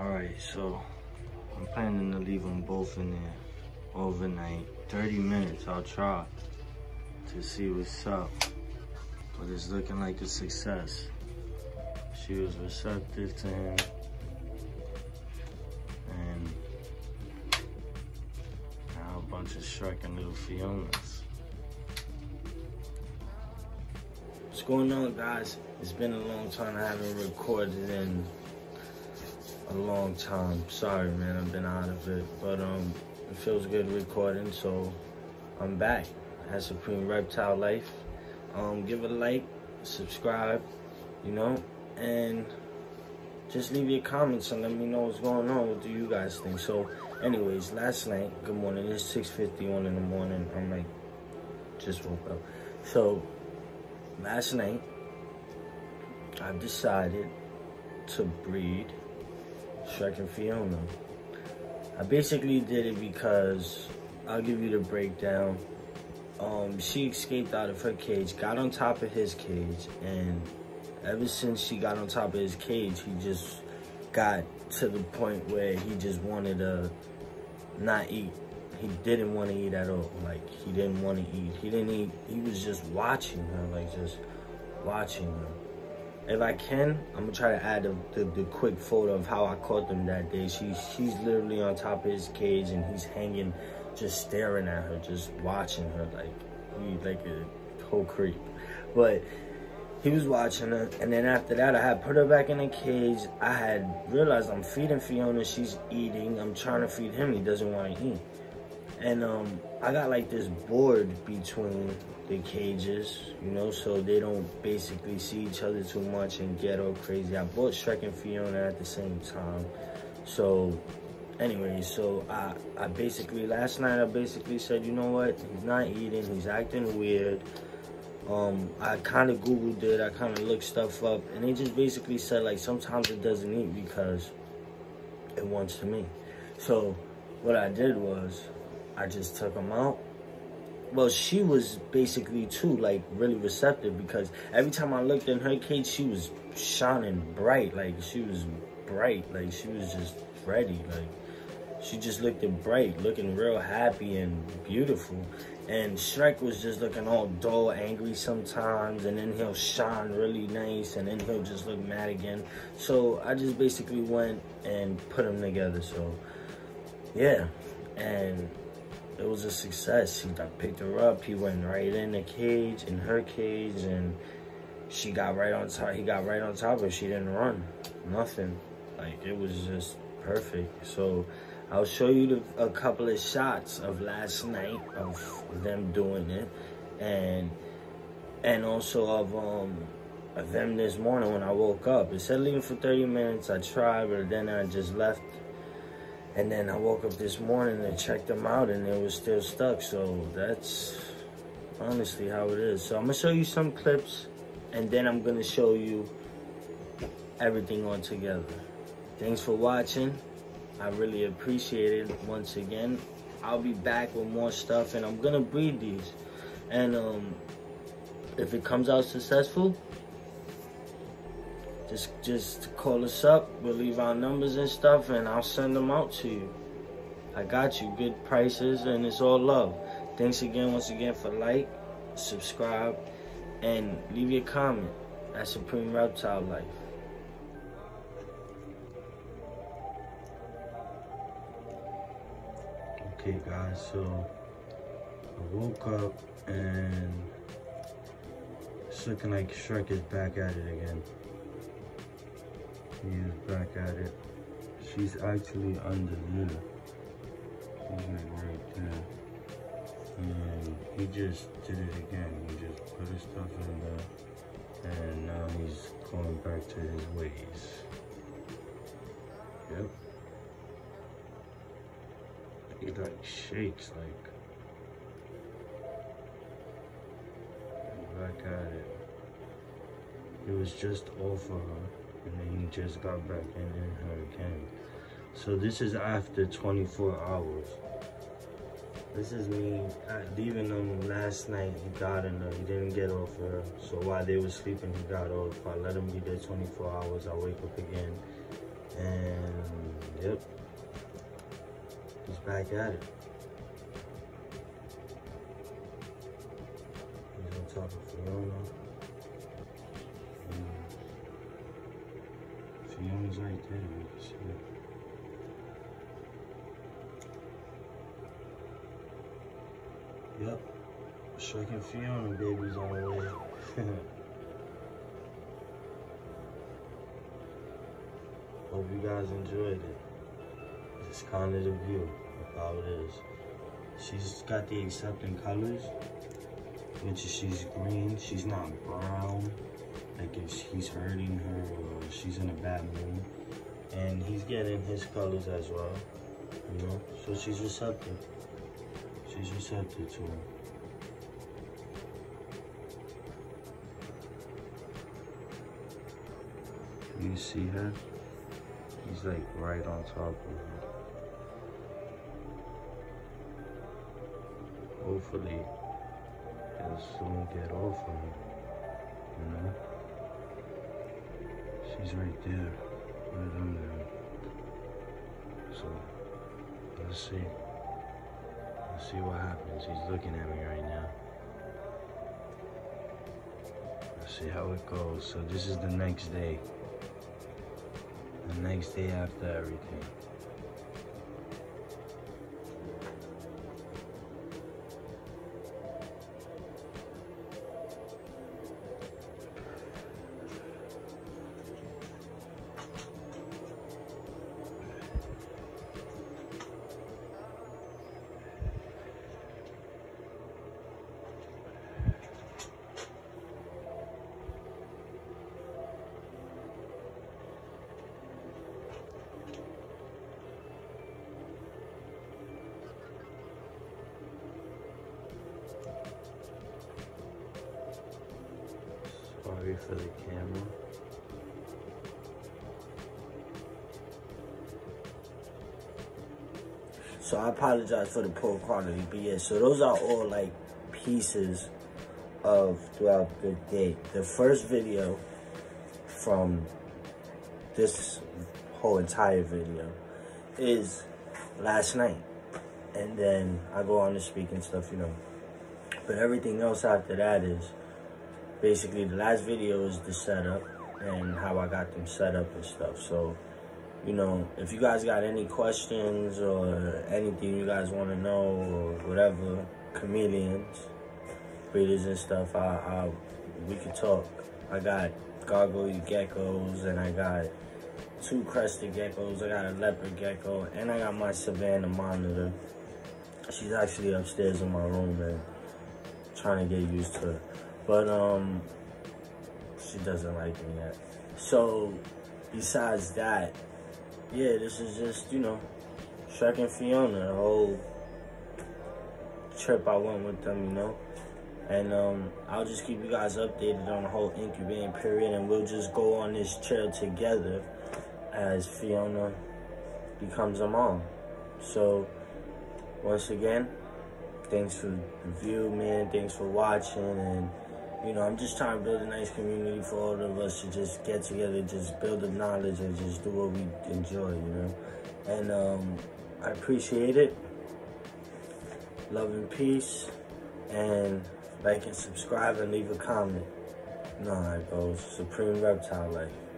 Alright, so I'm planning to leave them both in there overnight. 30 minutes, I'll try to see what's up. But it's looking like a success. She was receptive to him. And now a bunch of Shrek and little Fionas. What's going on, guys? It's been a long time. I haven't recorded in a long time. Sorry, man. I've been out of it, but um, it feels good recording. So I'm back at Supreme Reptile Life. Um, give it a like, subscribe, you know, and just leave your comments and let me know what's going on. What do you guys think? So, anyways, last night, good morning. It's 6:51 in the morning. I'm like, just woke up. So last night, I decided to breed Shrek and Fiona. I basically did it because I'll give you the breakdown. Um, she escaped out of her cage, got on top of his cage, and ever since she got on top of his cage, he just got to the point where he just wanted to not eat he didn't want to eat at all. Like he didn't want to eat. He didn't eat. He was just watching her, like just watching her. If I can, I'm gonna try to add the, the, quick photo of how I caught them that day. She she's literally on top of his cage and he's hanging, just staring at her, just watching her like he like a whole creep. But he was watching her and then after that i had put her back in the cage. I had realized i'm feeding fiona. She's eating. I'm trying to feed him. He doesn't want to eat and um, I got like this board between the cages, you know, so they don't basically see each other too much and get all crazy. I bought Shrek and Fiona at the same time. So anyway, so I, I basically, last night I basically said, you know what, he's not eating, he's acting weird. Um, I kind of Googled it, I kind of looked stuff up, and they just basically said like sometimes it doesn't eat because it wants to eat. So what I did was I just took them out. Well, she was basically too, like, really receptive because every time I looked in her cage, she was shining bright. Like, she was bright. Like, she was just ready. Like, she just looked bright, looking real happy and beautiful. And Shrek was just looking all dull, angry sometimes, and then he'll shine really nice, and then he'll just look mad again. So I just basically went and put them together. So, yeah. And it was a success. He I picked her up. He went right in the cage, in her cage, and she got right on top. He got right on top of her. She didn't run, nothing. Like it was just perfect. So I'll show you the, a couple of shots of last night of them doing it, and and also of um of them this morning when I woke up. It said leaving for 30 minutes. I tried, but then I just left and then I woke up this morning and checked them out and it was still stuck. So that's honestly how it is. So I'm gonna show you some clips and then I'm gonna show you everything all together. Thanks for watching. I really appreciate it once again. I'll be back with more stuff and I'm gonna breed these. And um, if it comes out successful, just just call us up. We'll leave our numbers and stuff, and I'll send them out to you. I got you. Good prices, and it's all love. Thanks again, once again, for like, subscribe, and leave your comment at Supreme Reptile Life. Okay, guys, so I woke up and it's looking like Shrek is back at it again. He is back at it. She's actually under there. She's right there. And he just did it again. He just put his stuff in there. And now he's going back to his ways. Yep. He like shakes like. Back at it. It was just all of her and he just got back in, her again. So this is after 24 hours. This is me leaving them last night. He got in her. He didn't get off her. So while they were sleeping, he got off. I let him be there 24 hours. I wake up again. And Yep. He's back at it. He's on top of Fiona. You can see it. Yep. Shrek and Fiona babies on the way. Hope you guys enjoyed it. It's kind of the view of how it is. She's got the accepting colors, which is she's green. She's not brown, like if he's hurting her or she's in a bad mood. And he's getting his colors as well, you know? So she's receptive. She's receptive to him. You see her? He's like right on top of her. Hopefully, he'll soon get off of her. She's right there, right under him. So, let's see. Let's see what happens. He's looking at me right now. Let's see how it goes. So this is the next day the next day after everything. For the camera. So I apologize for the poor quality, but yeah, so those are all like pieces of throughout the day. The first video from this whole entire video is last night. And then I go on to speak and stuff, you know. But everything else after that is basically the last video is the setup and how I got them set up and stuff. So, you know, if you guys got any questions or anything you guys want to know or whatever, chameleons, breeders and stuff, I, I we could talk. I got gargoyle geckos and I got two crested geckos. I got a leopard gecko and I got my Savannah monitor. She's actually upstairs in my room and trying to get used to her. But um, she doesn't like me yet. So besides that, yeah, this is just you know, Shrek and Fiona, the whole trip I went with them, you know. And um, I'll just keep you guys updated on the whole incubating period, and we'll just go on this trail together as Fiona becomes a mom. So, once again, thanks for the view, man. Thanks for watching, and you know, I'm just trying to build a nice community for all of us to just get together, just build the knowledge and just do what we enjoy, you know. And um, I appreciate it. Love and peace. And like and subscribe and leave a comment. It goes. Supreme Reptile Life.